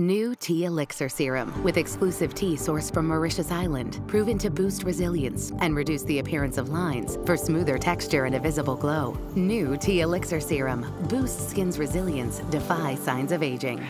New Tea Elixir Serum with exclusive tea sourced from Mauritius Island, proven to boost resilience and reduce the appearance of lines for smoother texture and a visible glow. New Tea Elixir Serum boosts skin's resilience, defy signs of aging.